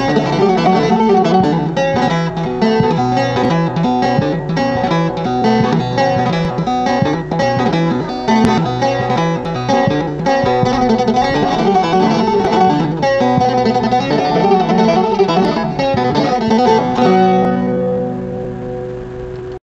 Música